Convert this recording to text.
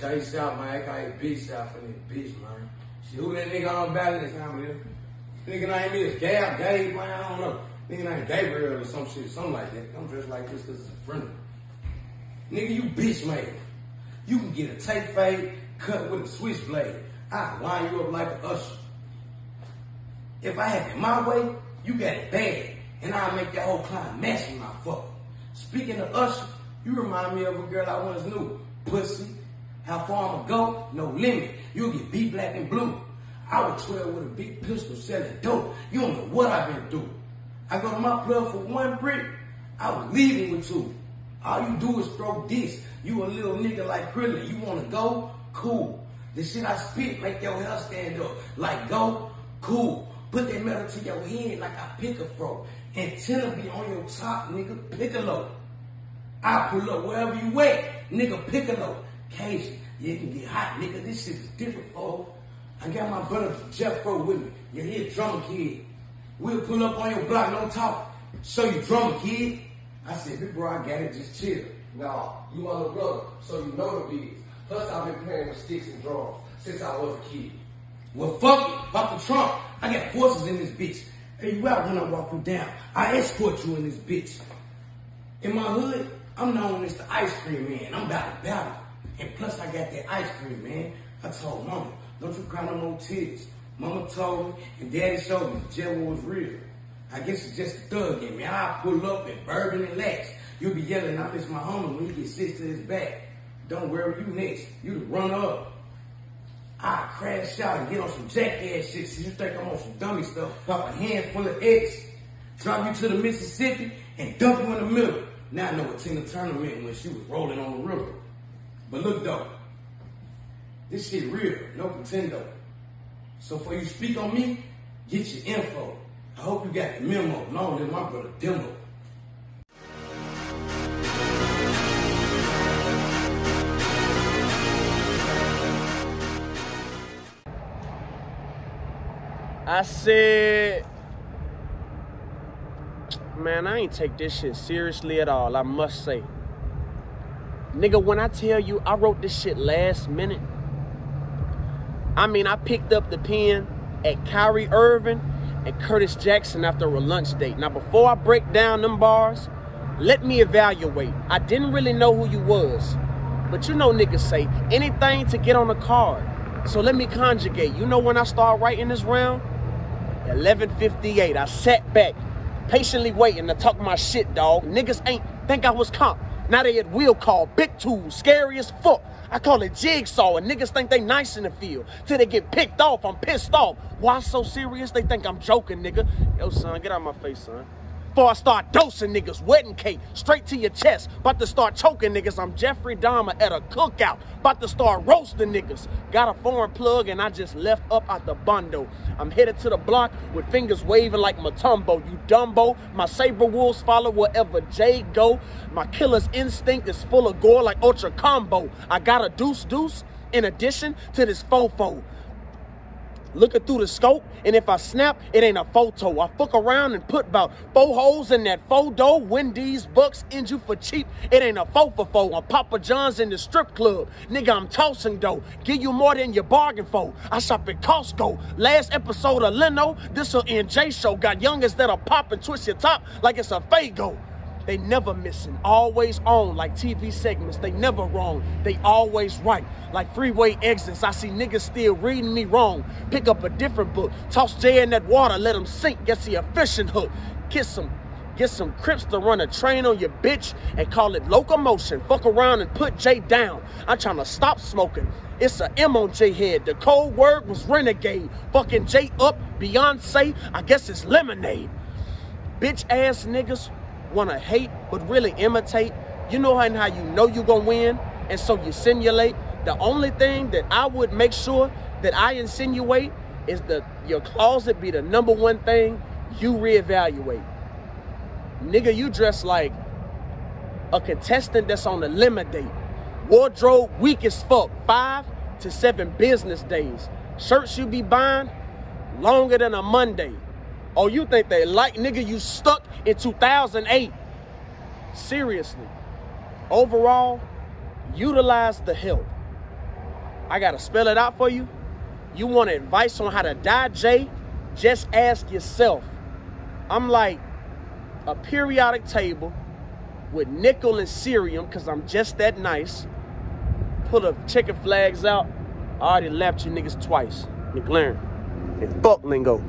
Jay South, man. I call you Big South for this bitch, man. Shit, who that nigga on ballot this time with Nigga name is Gab, Gabe, man. I don't know. Nigga name Gabriel or some shit, something like that. I'm dressed like this because it's a friend. Nigga, you bitch made. You can get a tape fade cut with a switchblade. I line you up like an usher. If I have it my way, you got it bad. And I'll make your whole client match my fuck. Speaking of Usher, you remind me of a girl I once knew. Pussy. How far I'ma go? No limit. You'll get beat black and blue. I was 12 with a big pistol selling dope. You don't know what I've been through. I go to my plug for one brick. I was leaving with two. All you do is throw this. You a little nigga like Krillin. You wanna go? Cool. The shit I spit make your hair stand up. Like go? Cool. Put that metal to your head like I pick a fro. Antenna be on your top, nigga. Piccolo. I pull up wherever you at, nigga. Piccolo. Cajun. Yeah, it can get hot, nigga. This shit is different, folks. I got my brother Jeff Fro with me. You hear drummer kid. We'll pull up on your block, no talk. Show you drummer kid. I said, big bro, I got it, just chill. Nah, you my little brother, so you know the beats. Plus, I've been playing with sticks and drums since I was a kid. Well, fuck it. Fuck the trunk. I got forces in this bitch. Hey, you out when I walk you down. I escort you in this bitch. In my hood, I'm known as the ice cream man. I'm about to battle. And plus, I got that ice cream, man. I told mama, don't you cry no more tears. Mama told me, and daddy showed me the jail was real. I guess it's just a thug in me. I pull up in bourbon and lax. You'll be yelling, I miss my homie when you get six to his back. Don't worry, you next. You the runner up. I crash out and get on some jackass shit so you think I'm on some dummy stuff. Pop a handful of X, drop you to the Mississippi, and dump you in the middle. Now I know what Tina Turner meant when she was rolling on the river. But look though, this shit real, no pretendo. So for you speak on me, get your info. I hope you got the memo. Long live my brother Demo. I said, man, I ain't take this shit seriously at all, I must say. Nigga, when I tell you I wrote this shit last minute, I mean, I picked up the pen at Kyrie Irving and Curtis Jackson after a lunch date. Now, before I break down them bars, let me evaluate. I didn't really know who you was, but you know niggas say anything to get on the card. So let me conjugate. You know when I start writing this round? 11:58. I sat back, patiently waiting to talk my shit, dog. Niggas ain't think I was comp. Now they at wheel call, big tools, scary as fuck. I call it jigsaw, and niggas think they nice in the field. Till they get picked off, I'm pissed off. Why so serious? They think I'm joking, nigga. Yo, son, get out my face, son. Before I start dosing niggas, wedding cake, straight to your chest. About to start choking niggas. I'm Jeffrey Dahmer at a cookout. About to start roasting niggas. Got a foreign plug and I just left up out the bundle. I'm headed to the block with fingers waving like Mutombo. You Dumbo. My saber wolves follow wherever Jay go. My killer's instinct is full of gore like Ultra Combo. I got a deuce deuce in addition to this fofo looking through the scope, and if I snap, it ain't a photo. I fuck around and put about four holes in that photo. Wendy's, Bucks, end you for cheap. It ain't a four for four. I'm Papa John's in the strip club. Nigga, I'm tossing dough. Give you more than you bargain for. I shop at Costco. Last episode of Leno, this a J show. Got youngest that'll pop and twist your top like it's a Faygo. They never missing, always on like TV segments. They never wrong, they always right. Like freeway exits, I see niggas still reading me wrong. Pick up a different book, toss Jay in that water, let him sink, get the a fishing hook. Kiss him, get some crips to run a train on your bitch and call it locomotion. Fuck around and put Jay down. I'm trying to stop smoking. It's a M on J head. The code word was renegade. Fucking Jay up, Beyonce. I guess it's lemonade. Bitch ass niggas want to hate but really imitate. You know how, how you know you're going to win, and so you simulate. The only thing that I would make sure that I insinuate is that your closet be the number one thing you reevaluate. Nigga, you dress like a contestant that's on the limit date. Wardrobe weak as fuck. Five to seven business days. Shirts you be buying longer than a Monday. Oh, you think they like nigga you stuck in 2008? Seriously. Overall, utilize the help. I gotta spell it out for you. You want advice on how to die, Jay? Just ask yourself. I'm like a periodic table with nickel and cerium because I'm just that nice. Pull the chicken flags out. I already lapped you niggas twice. McLaren. And fuck lingo.